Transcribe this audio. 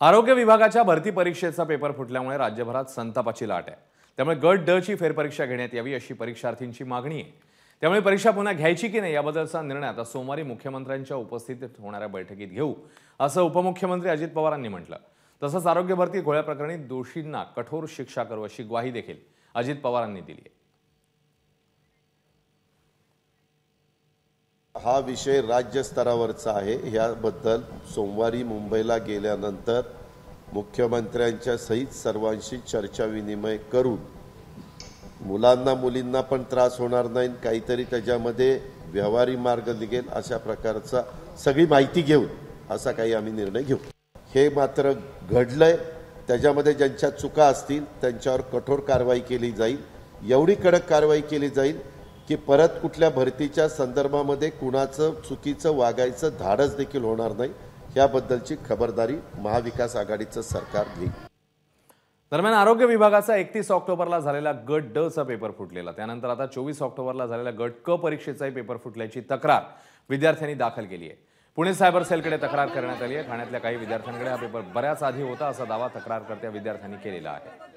आरोग्य विभागाच्या भरती परीक्षेचा पेपर फुटल्यामुळे राज्यभरात संतापाची लाट आहे. त्यामुळे गट ड ची फेरपरीक्षा घेण्यात यावी अशी परीक्षार्थींची मागणी आहे. त्यामुळे परीक्षा पुन्हा घ्यायची की नाही याबद्दलचा निर्णय आता सोमवारी मुख्यमंत्र्यांच्या उपस्थितीत होणाऱ्या बैठकीत घेऊ असं उपमुख्यमंत्री अजित पवारांनी म्हटलं. तसंच आरोग्य भरती घोळ्याप्रकरणी दोषींना कठोर शिक्षा करू अशी ग्वाही देखील अजित पवारांनी दिली आहे. हा विषय राज्य स्तरावरचा आहे. ह्याबद्दल सोमवारी मुंबईला गेल्यानंतर मुख्यमंत्र्यांच्या सहित सर्वांशी चर्चा विनिमय करून मुलांना मुलींना पण त्रास होणार नाही. काहीतरी त्याच्यामध्ये व्यवहारी मार्ग निघेल अशा प्रकारचा सगळी माहिती घेऊन असा काही आम्ही निर्णय घेऊ. हे मात्र घडलंय. त्याच्यामध्ये ज्यांच्या चुका असतील त्यांच्यावर कठोर कारवाई केली जाईल. एवढी कडक कारवाई केली जाईल की परत कुठल्या भरतीच्या संदर्भामध्ये कुणाचं चुकीचं वागायचं धाडस देखील होणार नाही याबद्दलची खबरदारी महाविकास आघाडीचं सरकार घेईल. दरम्यान आरोग्य विभागाचा एकतीस ऑक्टोबरला झालेला गट ड चा पेपर फुटलेला. त्यानंतर आता चोवीस ऑक्टोबरला झालेला गट क परीक्षेचाही पेपर फुटल्याची तक्रार विद्यार्थ्यांनी दाखल केली आहे. पुणे सायबर सेलकडे तक्रार करण्यात आली आहे. ठाण्यातल्या काही विद्यार्थ्यांकडे हा पेपर बऱ्याच आधी होता असा दावा तक्रारकर्त्या विद्यार्थ्यांनी केलेला आहे.